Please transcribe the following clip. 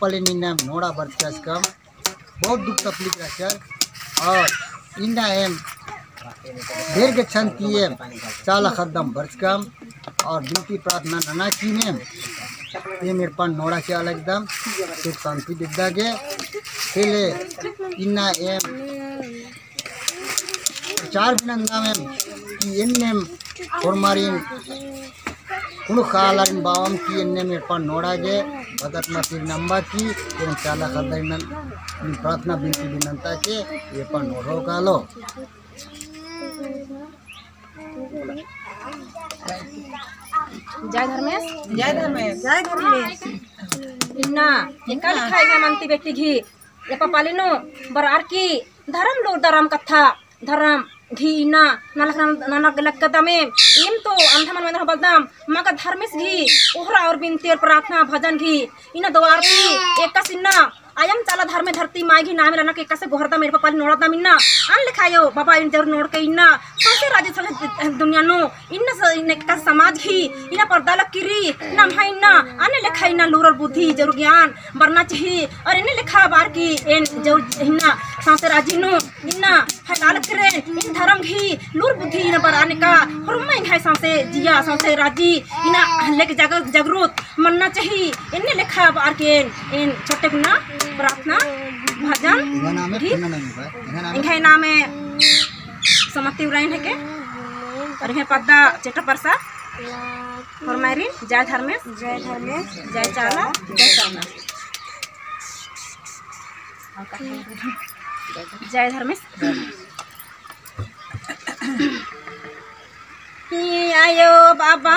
पले निन्ना नोड़ा बरचास कम। बहुत दुख तकलीफ़ रचर और इन्ना एम दीर्घ छंतीय चाला खद्दम बरचकम और बिनती प्रार्थना नना की में ये मेरे पास नोड़ा के अलग दम सुख शांति दिद्दागे खेले, इन्ना एम प्रचार बिनंदा में कि एन्नेम फॉर्मारिन कुणु खालारिन बावम की एन्ने मेरे पास नोड़ा की चाला खद्दरिन प्रार्थना बिनती बिनंता के ये पर नोड़ो कालो जय धर्मेश। जय धर्मेश। जय धर्मेश। इन्ना एका लिखाई है मंती बेटी घी। ये पालिनो बरार की धर्म लो धर्म कथा धर्म। घी इन्ना नालक नानक लक दमे इम तो अंधमन में बदनाम मका धर्मेश घी ओहरा और बिनती और प्रार्थना भजन घी। इना दो आरती एक सिन्ना आयम चाला धर्मे धरती मागी नामे लना के कसे गोहरदा मेरे पापा नोड़ा दा मिन्ना अन लिखायो, बाबा इन ज़रूर नोड़ के इन्ना। कसे राजे सले दुनिया नो। इन्न इन्न का समाज ही इना पर्दा लकीरी नम है इन्ना। अने लिखा इन्ना लूर और बुद्धि ज़रूर चाहिए और इन्ने लिखा बार की एन जो इन्ना सांसे राज़ी नो इन्ना हलाल करे इन धर्म ही लूर बुद्धि इना बराने का हरुमा इन है सांसे जिया सांसे राज़ी। इना हल्ले जग जगरूत मनना चाहिए इन्ने लिखा बार के इन छोटे गुना प्रार्थना भजन नाम है है इनका नाम है। समति उराइन है के। और इन्हें पद्दा चेटा प्रसाद फरमाइरिन जय धर्मेश। जय धर्मेश। जय चाला। जय चाला। जय धर्मेश। आयो बाबा।